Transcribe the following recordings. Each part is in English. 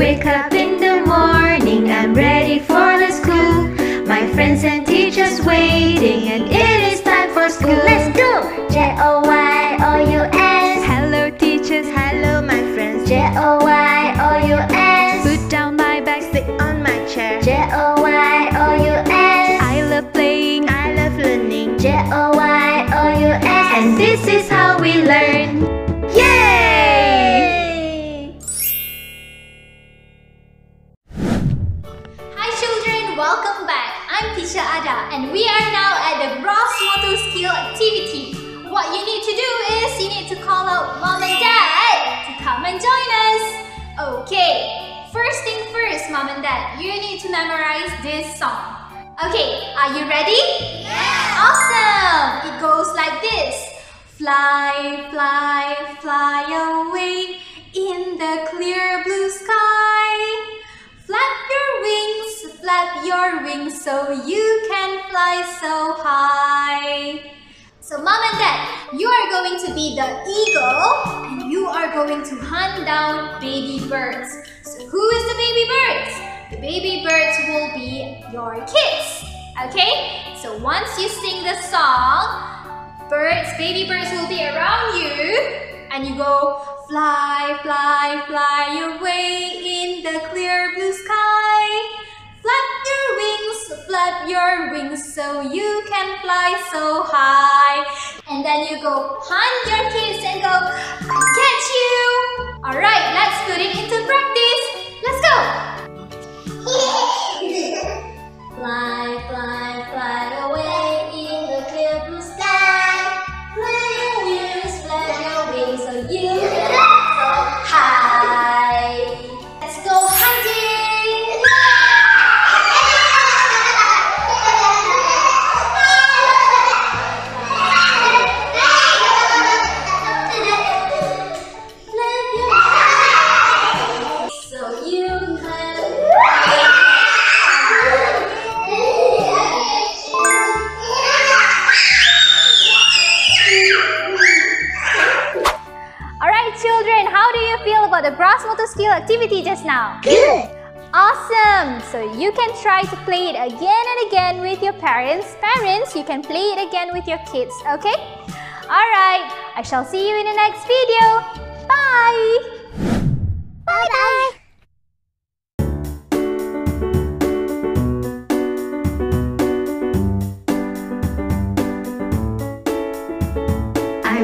wake up in the morning, I'm ready for the school. My friends and teachers waiting, and it is time for school. Let's go! J O Y O U S. Hello, teachers. Hello, my friends. J O Y O U S. Put down my bag, sit on my chair. J O Y O U S. I love playing, I love learning. J O Y O U S. And this is how we learn. Yay! Welcome back. I'm Tisha Ada and we are now at the Gross Motor Skill activity. What you need to do is you need to call out mom and dad to come and join us. Okay, first thing first mom and dad, you need to memorize this song. Okay, are you ready? Yeah! Awesome! It goes like this. Fly, fly, fly away so you can fly so high. So mom and dad, you are going to be the eagle and you are going to hunt down baby birds. So who is the baby birds? The baby birds will be your kids. Okay? So once you sing the song, birds, baby birds will be around you and you go fly, fly, fly away in the clear blue sky. Wings so you can fly so high. And then you go hunt your kids and go, I get you. Alright, let's put it into practice. Let's go. Fly, fly, fly away in the clear blue sky. Flap your wings, flap your wings so you Alright children, how do you feel about the gross motor skill activity just now? Good. Awesome! So you can try to play it again and again with your parents. Parents, you can play it again with your kids, okay? Alright, I shall see you in the next video. Bye!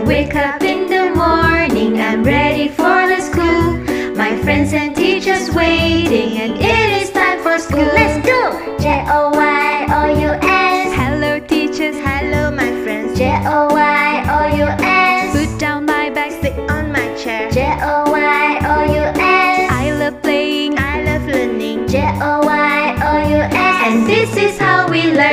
Wake up in the morning, I'm ready for the school. My friends and teachers waiting, and it is time for school. Let's go! J O Y O U S. Hello, teachers. Hello, my friends. J O Y O U S. Put down my bag, sit on my chair. J O Y O U S. I love playing, I love learning. J O Y O U S. And this is how we learn.